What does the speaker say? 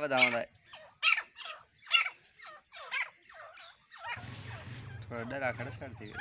बताऊँ थोड़ा डर खड़ा कर दी।